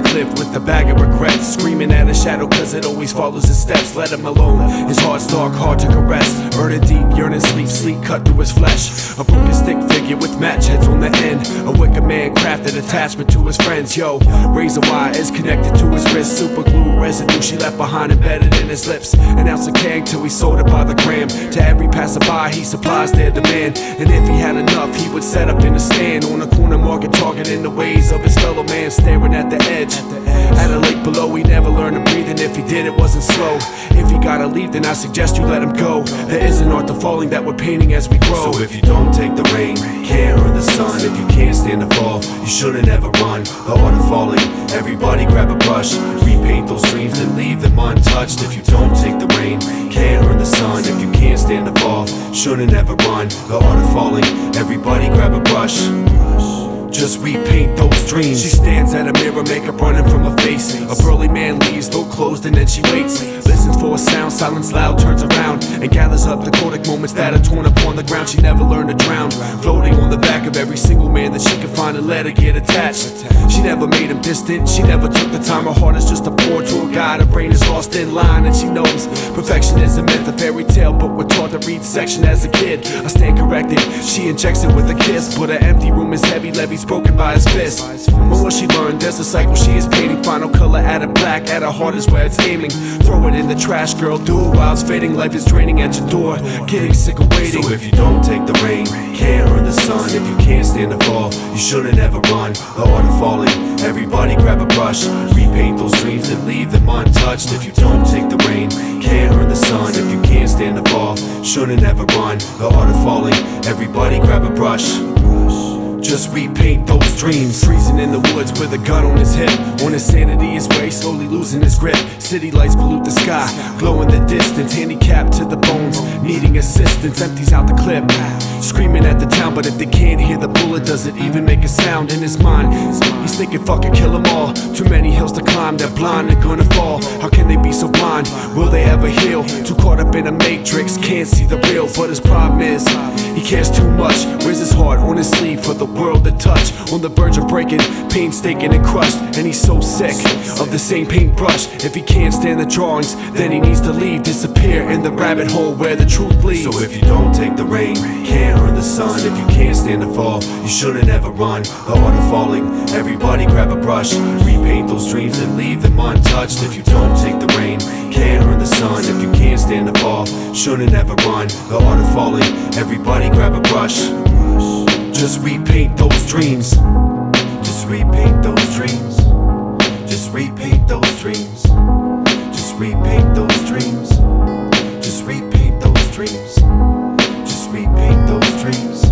cliff with a bag of regrets. Screaming at a shadow cause it always follows his steps. Let him alone, his heart's dark, hard to caress. Earn a deep, yearning sleep, sleep cut through his flesh. A broken stick figure with match heads on the end. A wicked man crafted attachment to his friends. Yo, razor wire is connected to his wrist. Super glue residue she left behind embedded in his lips. An ounce of keg till he sold it by the gram. To every passerby, he supplies their demand. And if he had enough, he would set up in a stand on a corner market, targeting the ways of his fellow man, staring at the edge. At a lake below, he never learned to breathe, and if he did, it wasn't slow. If he gotta leave, then I suggest you let him go. There is an art to falling that we're painting as we grow. So if you don't take the rain, can't earn the sun. If you can't stand the fall, you shouldn't ever run. The art of falling, everybody grab a brush, repaint those dreams and leave them untouched. If you don't take the rain, can't earn the sun. If you can't stand the fall, shouldn't ever run. The art of falling, everybody grab a brush. Just repaint those dreams. She stands at a mirror, makeup running from her face. A burly man leaves, door closed, and then she waits. Listens for a sound, silence loud, turns around, and gathers up the Kodak moments that are torn upon the ground. She never learned to drown, floating on the back of every single man that she could find and let her get attached. She never made him distant, she never took the time. Her heart is just a pour to a guide. Her brain is lost in line, and she knows perfection is a myth, a fairy tale, but we're taught to read section as a kid. I stand corrected, she injects it with a kiss, but her empty room is heavy, levees broken by his fist. But what she learned, there's a cycle she is painting. Final color added black, at her heart is where it's aiming. Throw it in the trash, girl, do it while it's fading. Life is draining at your door, getting sick of waiting. So if you don't take the rain, can't earn the sun. If you can't stand the fall, you shouldn't ever run. The art of falling, everybody grab a brush. Repaint those dreams and leave them untouched. If you don't take the rain, can't earn the sun. If you can't stand the fall, shouldn't ever run. The art of falling, everybody grab a brush. Just repaint those dreams. Freezing in the woods with a gun on his hip. On insanity is where he's slowly losing his grip. City lights pollute the sky, glow in the distance. Handicapped to the bones, needing assistance. Empties out the clip. Screaming at the town, but if they can't hear the bullet, does it even make a sound in his mind? He's thinking, fuck it, kill them all. Too many hills to climb, they're blind, they're gonna fall. How can they be so blind? Will they ever heal? Too caught up in a matrix, can't see the real. But his problem is, he cares too much. Wears his heart on his sleeve for the world to touch. On the verge of breaking, painstaking and crushed. And he's so sick of the same paintbrush. If he can't stand the drawings, then he needs to leave. Disappear in the rabbit hole where the truth leads. So if you don't take the rain, can't the sun. If you can't stand the fall, you shouldn't ever run. The art of falling, everybody grab a brush. Repaint those dreams and leave them untouched. If you don't take the rain, can't earn the sun. If you can't stand the fall, shouldn't ever run. The art of falling, everybody grab a brush. Just repaint those dreams. dreams.